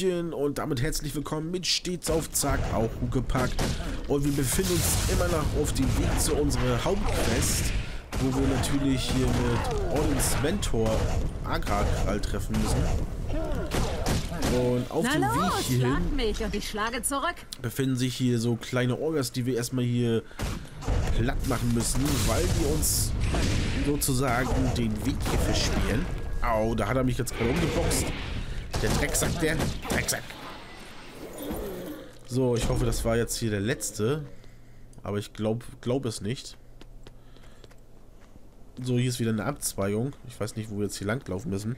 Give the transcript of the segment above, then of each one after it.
Hallöchen und damit herzlich willkommen mit Stets auf Zack, auch Huckepack. Und wir befinden uns immer noch auf dem Weg zu unserer Hauptquest, wo wir natürlich hier mit Ordens Mentor Agrakral treffen müssen. Und auf Na dem los, Weg hierhin mich und ich schlage zurück. befinden sich hier so kleine Orgas, die wir erstmal hier platt machen müssen, weil die uns sozusagen den Weg hier versperren. Au, da hat er mich jetzt gerade umgeboxt. Der Drecksack, der Drecksack. So, ich hoffe, das war jetzt hier der letzte. Aber ich glaube glaub es nicht. So, hier ist wieder eine Abzweigung. Ich weiß nicht, wo wir jetzt hier langlaufen müssen.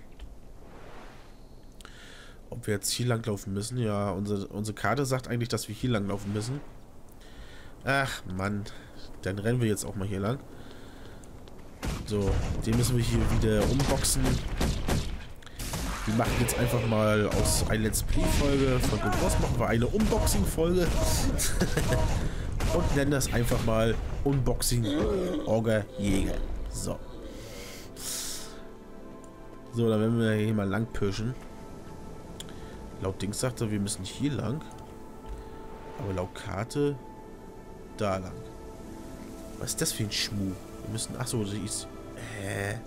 Ob wir jetzt hier langlaufen müssen? Ja, unsere, unsere Karte sagt eigentlich, dass wir hier langlaufen müssen. Ach, Mann. Dann rennen wir jetzt auch mal hier lang. So, den müssen wir hier wieder umboxen. Wir machen jetzt einfach mal aus einer Let's Play-Folge von dem Boss machen wir eine Unboxing-Folge. Und nennen das einfach mal Unboxing Orga Jäger. So. So, dann werden wir hier mal lang pirschen. Laut Dings sagt er, wir müssen hier lang. Aber laut Karte da lang. Was ist das für ein Schmuh? Wir müssen. Achso, sie ist. Hä?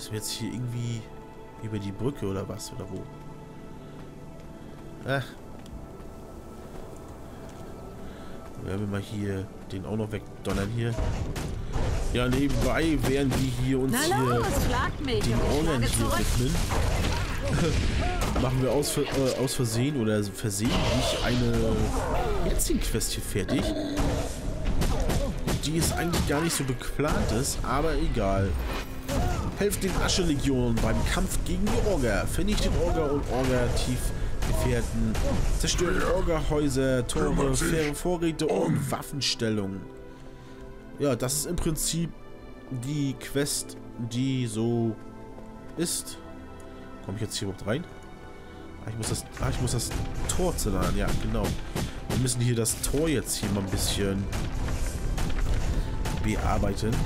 Müssen wir jetzt hier irgendwie über die Brücke oder was? Oder wo? Ach. Werden wir mal hier den auch noch wegdonnern hier. Ja, nebenbei, während wir hier uns Na hier los, den schlage hier widmen, machen wir aus, äh, aus Versehen oder versehentlich eine Herzchen-Quest hier fertig. Die ist eigentlich gar nicht so geplant ist, aber egal. Helft den Asche-Legionen beim Kampf gegen die Orga. Vernichtet Orga und Orga-Tiefgefährten. Zerstört Orga-Häuser, Tore, faire Vorräte und Waffenstellungen. Ja, das ist im Prinzip die Quest, die so ist. Komme ich jetzt hier überhaupt rein? Ah, ich muss das, ah, ich muss das Tor zerlern. Ja, genau. Wir müssen hier das Tor jetzt hier mal ein bisschen bearbeiten,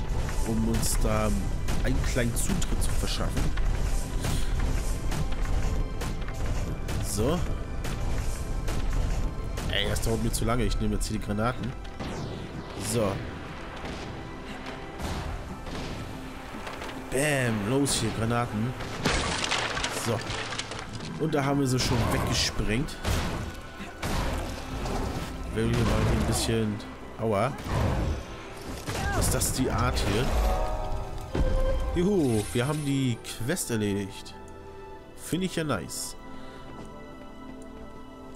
um uns da einen kleinen Zutritt zu verschaffen. So. Ey, das dauert mir zu lange. Ich nehme jetzt hier die Granaten. So. Bam, los hier, Granaten. So. Und da haben wir sie schon weggesprengt. Werden wir hier mal ein bisschen... Aua. Ist das die Art hier? Juhu, wir haben die Quest erledigt. Finde ich ja nice.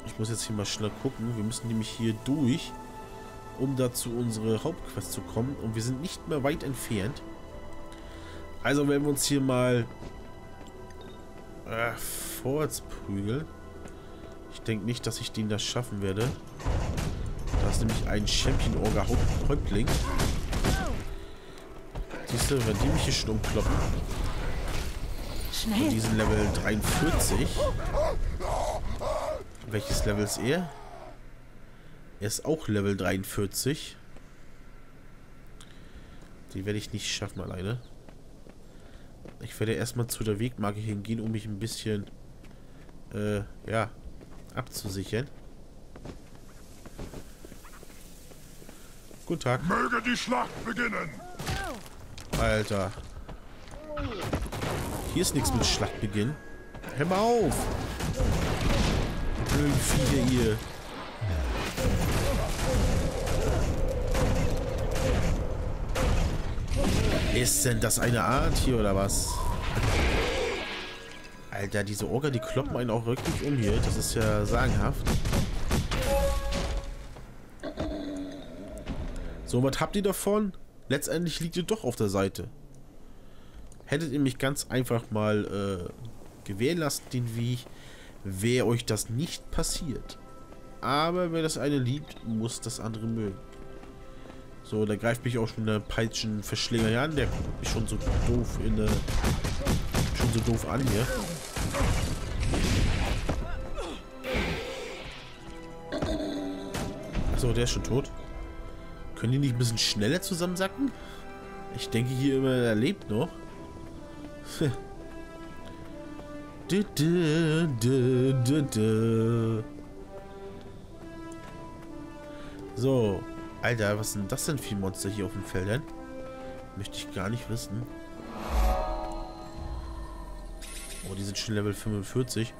Ich muss jetzt hier mal schnell gucken. Wir müssen nämlich hier durch, um dazu unsere Hauptquest zu kommen. Und wir sind nicht mehr weit entfernt. Also werden wir uns hier mal äh, vorwärts prügeln. Ich denke nicht, dass ich den das schaffen werde. Da ist nämlich ein Champion-Orga-Häuptling. Siehst du, wenn die mich hier schon umkloppen. Und Schnell. diesen Level 43. Welches Level ist er? Er ist auch Level 43. Die werde ich nicht schaffen alleine. Ich werde erstmal zu der Wegmarke hingehen, um mich ein bisschen äh, ja, abzusichern. Guten Tag. Möge die Schlacht beginnen! Alter. Hier ist nichts mit Schlachtbeginn. Hör mal auf! Blöden Viecher hier. Ist denn das eine Art hier oder was? Alter, diese Orga, die kloppen einen auch wirklich um hier. Das ist ja sagenhaft. So, was habt ihr davon? Letztendlich liegt ihr doch auf der Seite. Hättet ihr mich ganz einfach mal äh, gewähren lassen, den Weg, wäre euch das nicht passiert. Aber wer das eine liebt, muss das andere mögen. So, da greift mich auch schon der Peitschenverschläger hier an. Der guckt mich schon so doof in der... Schon so doof an hier. Achso, der ist schon tot. Können die nicht ein bisschen schneller zusammensacken? Ich denke hier immer, er lebt noch. Du, du, du. So. Alter, was sind das denn für Monster hier auf dem Feldern? Möchte ich gar nicht wissen. Oh, die sind schon Level 45.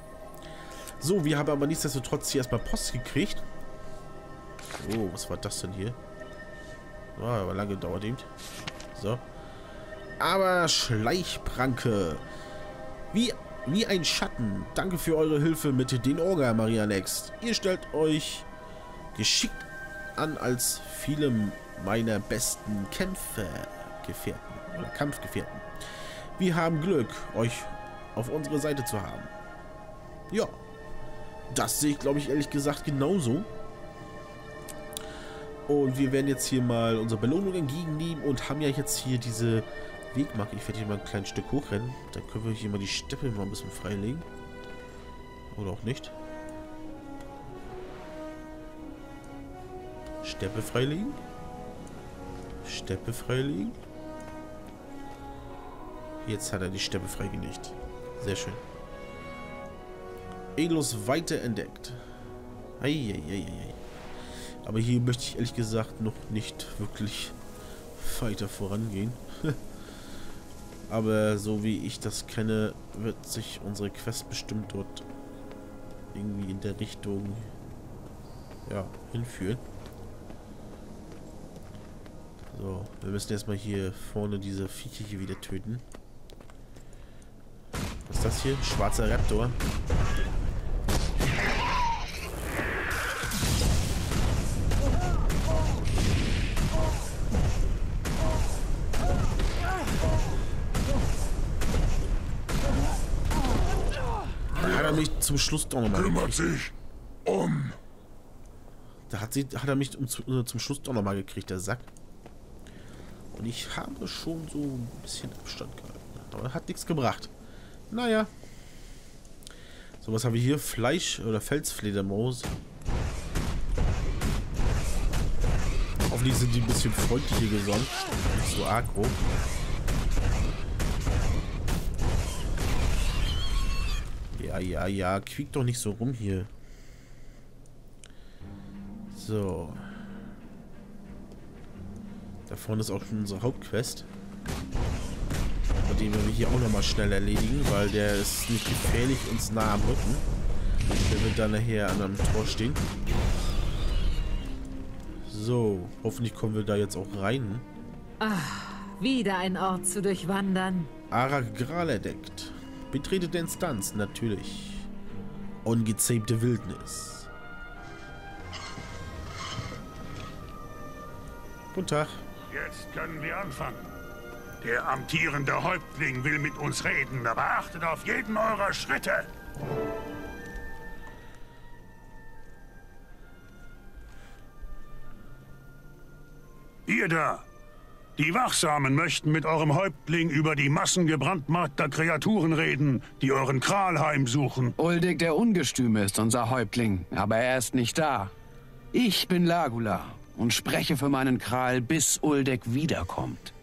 So, wir haben aber nichtsdestotrotz hier erstmal Post gekriegt. Oh, was war das denn hier? Oh, aber lange gedauert eben. So. Aber Schleichpranke. Wie, wie ein Schatten. Danke für eure Hilfe mit den Orga, Maria Next. Ihr stellt euch geschickt an als viele meiner besten Kämpfergefährten oder Kampfgefährten. Wir haben Glück, euch auf unsere Seite zu haben. Ja, das sehe ich, glaube ich, ehrlich gesagt genauso. Und wir werden jetzt hier mal unsere Belohnung entgegennehmen und haben ja jetzt hier diese Wegmarke. Ich werde hier mal ein kleines Stück hochrennen. Dann können wir hier mal die Steppe mal ein bisschen freilegen. Oder auch nicht. Steppe freilegen. Steppe freilegen. Jetzt hat er die Steppe freigelegt. Sehr schön. Elos weiter entdeckt. Eieieiei. Aber hier möchte ich ehrlich gesagt noch nicht wirklich weiter vorangehen. Aber so wie ich das kenne, wird sich unsere Quest bestimmt dort irgendwie in der Richtung ja, hinführen. So, wir müssen erstmal hier vorne diese Viecher hier wieder töten. Was ist das hier? Schwarzer Raptor. Hat er mich zum Schluss doch nochmal Kümmert sich um. Da hat, sie, hat er mich um, äh, zum Schluss doch nochmal gekriegt, der Sack. Und ich habe schon so ein bisschen Abstand gehalten. Aber hat nichts gebracht. Naja. So, was haben wir hier? Fleisch oder Felsfledermaus. Hoffentlich sind die ein bisschen freundlicher gesonnen. Nicht so aggro. Ja, ja, ja. Quiek doch nicht so rum hier. So. Da vorne ist auch schon unsere Hauptquest. Und den werden wir hier auch nochmal schnell erledigen, weil der ist nicht gefährlich uns nah am Rücken. Der wird dann nachher an einem Tor stehen. So, hoffentlich kommen wir da jetzt auch rein. Wieder ein Ort zu durchwandern. Aragral entdeckt. Betretet der Instanz, natürlich. Ungezähmte Wildnis. Guten Tag. Jetzt können wir anfangen. Der amtierende Häuptling will mit uns reden, aber achtet auf jeden eurer Schritte. Ihr da! Die Wachsamen möchten mit eurem Häuptling über die Massen gebrandmarkter Kreaturen reden, die euren Kral heimsuchen. Uldig der Ungestüme ist unser Häuptling, aber er ist nicht da. Ich bin Lagula und spreche für meinen Kral, bis Uldek wiederkommt.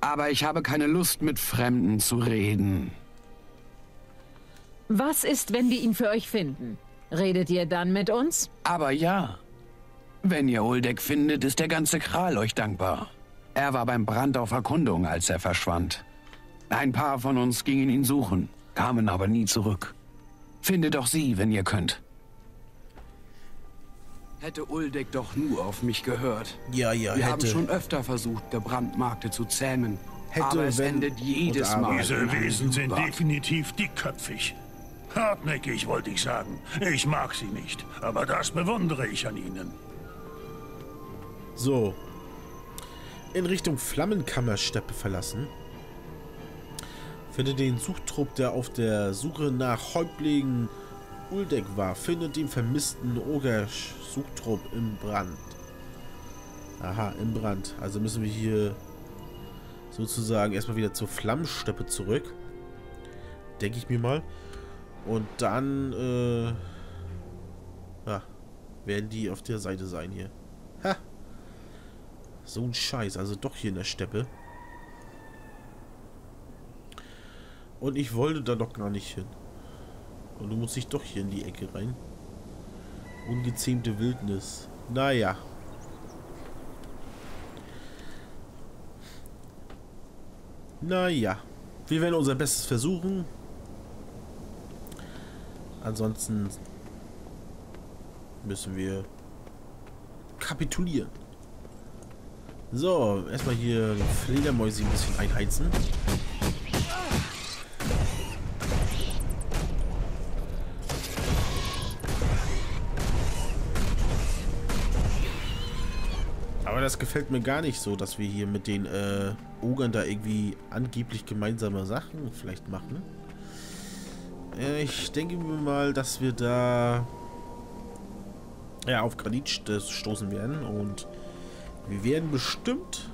Aber ich habe keine Lust, mit Fremden zu reden. Was ist, wenn wir ihn für euch finden? Redet ihr dann mit uns? Aber ja, wenn ihr Uldek findet, ist der ganze Kral euch dankbar. Er war beim Brand auf Erkundung, als er verschwand. Ein paar von uns gingen ihn suchen, kamen aber nie zurück. Findet doch sie, wenn ihr könnt. Hätte Uldek doch nur auf mich gehört. Ja, ja, Wir haben hätte. schon öfter versucht, Gebrandmarkte zu zähmen. Hätte, aber es wenn endet jedes. Mal. Diese Wesen sind definitiv dickköpfig. Hartnäckig, wollte ich sagen. Ich mag sie nicht, aber das bewundere ich an ihnen. So. In Richtung Flammenkammersteppe verlassen. Findet den Suchtrupp, der auf der Suche nach Häuptlingen Uldek war. Findet den vermissten Oger-Suchtrupp im Brand. Aha, im Brand. Also müssen wir hier sozusagen erstmal wieder zur Flammensteppe zurück. Denke ich mir mal. Und dann, äh, ja, werden die auf der Seite sein hier. So ein Scheiß, also doch hier in der Steppe. Und ich wollte da doch gar nicht hin. Und du musst dich doch hier in die Ecke rein. Ungezähmte Wildnis. Naja. Naja. Wir werden unser Bestes versuchen. Ansonsten müssen wir kapitulieren. So, erstmal hier Fledermäuse ein bisschen einheizen. Aber das gefällt mir gar nicht so, dass wir hier mit den äh, Ogern da irgendwie angeblich gemeinsame Sachen vielleicht machen. Äh, ich denke mir mal, dass wir da ja, auf Granit stoßen werden und wir werden bestimmt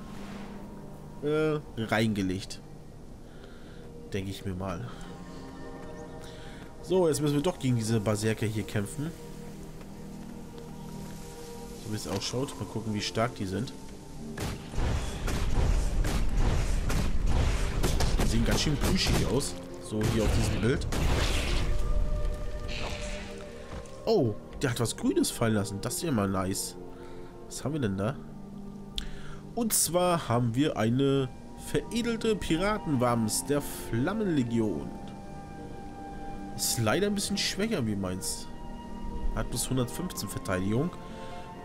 äh, reingelegt. Denke ich mir mal. So, jetzt müssen wir doch gegen diese Berserker hier kämpfen. So wie es ausschaut. Mal gucken, wie stark die sind. Die sehen ganz schön plüschig aus. So hier auf diesem Bild. Oh, der hat was Grünes fallen lassen. Das ist ja mal nice. Was haben wir denn da? Und zwar haben wir eine veredelte Piratenwams der Flammenlegion. Ist leider ein bisschen schwächer wie meins. Hat bis 115 Verteidigung,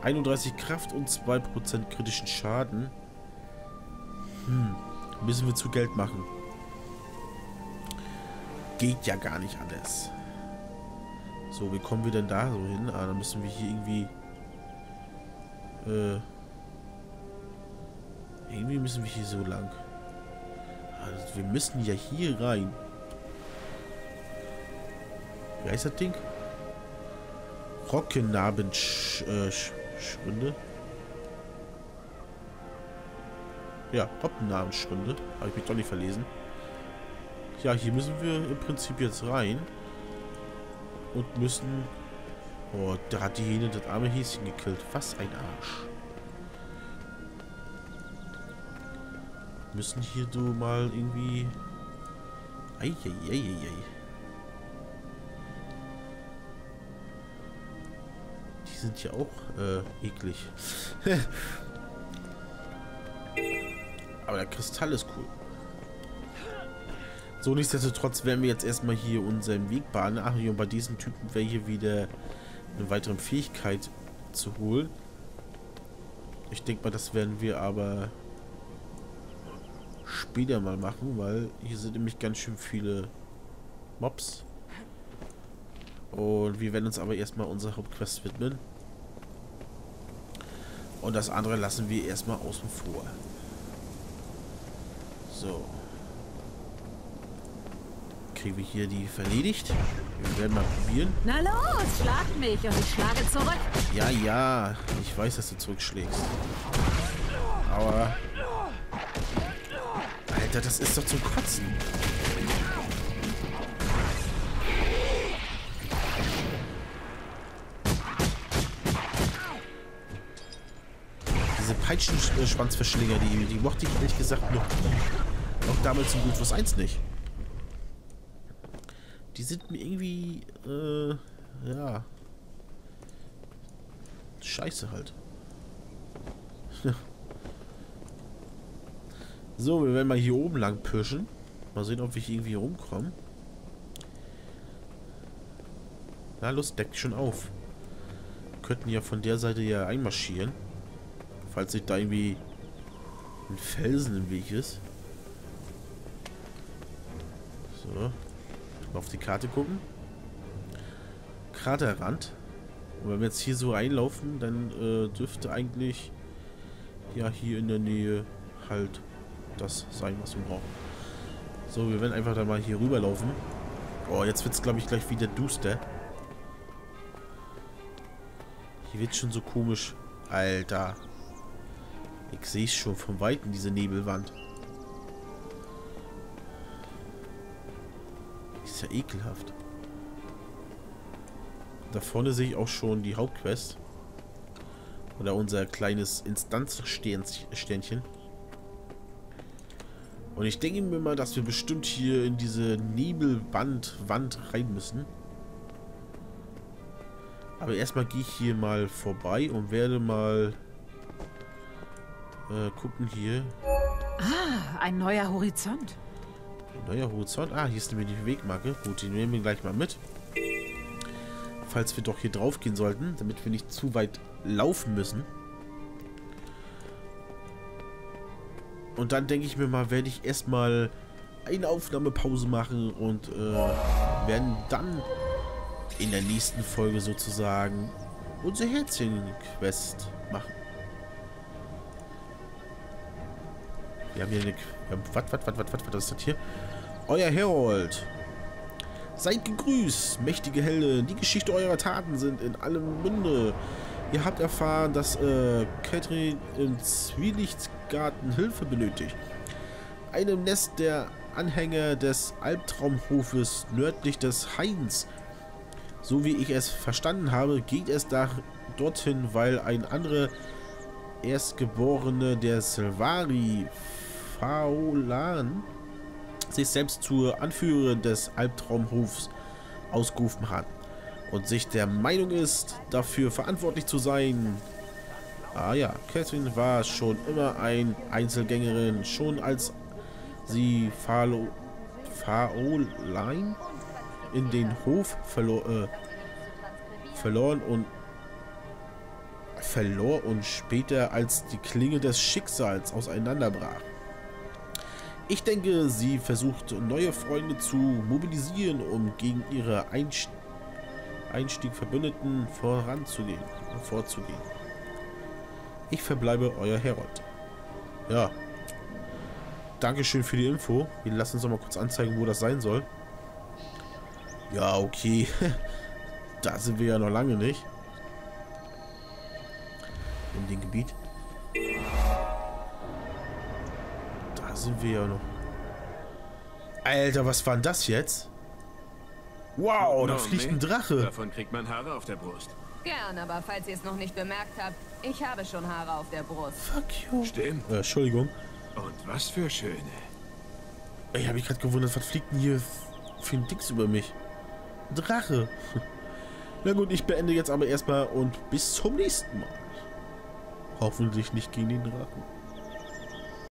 31 Kraft und 2% kritischen Schaden. Hm, müssen wir zu Geld machen. Geht ja gar nicht alles. So, wie kommen wir denn da so hin? Ah, dann müssen wir hier irgendwie... Äh... Irgendwie müssen wir hier so lang. Also wir müssen ja hier rein. Wie heißt das Ding? Rockenabendschründe. Äh, ja, Hoppenabendschründe. Habe ich mich doch nicht verlesen. Ja, hier müssen wir im Prinzip jetzt rein. Und müssen... Oh, da hat die Hähne das arme Häschen gekillt. Was ein Arsch. Müssen hier du mal irgendwie... Eieieiei. Die sind ja auch äh, eklig. Aber der Kristall ist cool. So, nichtsdestotrotz werden wir jetzt erstmal hier unseren Weg bahnen. Ach, und bei diesen Typen wäre hier wieder eine weitere Fähigkeit zu holen. Ich denke mal, das werden wir aber später mal machen, weil hier sind nämlich ganz schön viele Mobs. Und wir werden uns aber erstmal unserer Hauptquest widmen. Und das andere lassen wir erstmal außen vor. So kriegen wir hier die verledigt. Wir werden mal probieren. Na los, schlag mich und ich schlage zurück. Ja, ja, ich weiß, dass du zurückschlägst. Aber... Alter, das ist doch zum Kotzen. Diese Peitschenschwanzverschlinger, die, die mochte ich ehrlich gesagt noch, noch damals im Blutwurst 1 nicht die sind mir irgendwie, äh, ja, scheiße halt. so, wir werden mal hier oben lang pirschen. Mal sehen, ob wir hier irgendwie rumkommen. Na, los, deckt schon auf. Wir könnten ja von der Seite ja einmarschieren. Falls sich da irgendwie ein Felsen im Weg ist. So. Mal auf die Karte gucken. Kraterrand. Und wenn wir jetzt hier so reinlaufen, dann äh, dürfte eigentlich ja hier in der Nähe halt das sein, was wir brauchen. So, wir werden einfach dann mal hier rüberlaufen. Oh, jetzt wird es, glaube ich, gleich wieder duster. Hier wird schon so komisch. Alter. Ich sehe es schon von Weitem, diese Nebelwand. ist ja ekelhaft. Da vorne sehe ich auch schon die Hauptquest. Oder unser kleines Instanzsternchen. Und ich denke mir mal, dass wir bestimmt hier in diese Nebelbandwand rein müssen. Aber erstmal gehe ich hier mal vorbei und werde mal äh, gucken hier. Ah, ein neuer Horizont. Neuer Horizont. Ah, hier ist nämlich die Wegmarke. Gut, die nehmen wir gleich mal mit. Falls wir doch hier drauf gehen sollten, damit wir nicht zu weit laufen müssen. Und dann denke ich mir mal, werde ich erstmal eine Aufnahmepause machen und äh, werden dann in der nächsten Folge sozusagen unsere Herzchen-Quest machen. Wir haben hier eine... Was, was, was, was, was, was ist das hier? Euer Herold. Seid gegrüßt, mächtige Helden. Die Geschichte eurer Taten sind in allem Munde. Ihr habt erfahren, dass äh, Catherine im Zwielichtgarten Hilfe benötigt. Einem Nest der Anhänger des Albtraumhofes nördlich des Hains. So wie ich es verstanden habe, geht es da dorthin, weil ein anderer Erstgeborene der Silvari Faolan sich selbst zur Anführerin des Albtraumhofs ausgerufen hat und sich der Meinung ist, dafür verantwortlich zu sein. Ah ja, Catherine war schon immer ein Einzelgängerin, schon als sie Falo, Faolein in den Hof verlor, äh, verloren und verlor und später als die Klinge des Schicksals auseinanderbrach. Ich denke, sie versucht neue Freunde zu mobilisieren, um gegen ihre Einst Einstieg Verbündeten voranzugehen, vorzugehen. Ich verbleibe euer Herold. Ja. Dankeschön für die Info. Wir lassen uns noch mal kurz anzeigen, wo das sein soll. Ja, okay. da sind wir ja noch lange nicht. In dem Gebiet. Da sind wir ja noch. Alter, was war denn das jetzt? Wow, da fliegt ein? Drache. Davon kriegt man Haare auf der Brust. Gern, aber falls ihr es noch nicht bemerkt habt, ich habe schon Haare auf der Brust. Fuck you. Stimmt. Äh, Entschuldigung. Und was für schöne. Ich habe mich gerade gewundert, was fliegt denn hier für ein Dix über mich? Ein Drache. Na gut, ich beende jetzt aber erstmal und bis zum nächsten Mal. Hoffentlich nicht gegen den Drachen.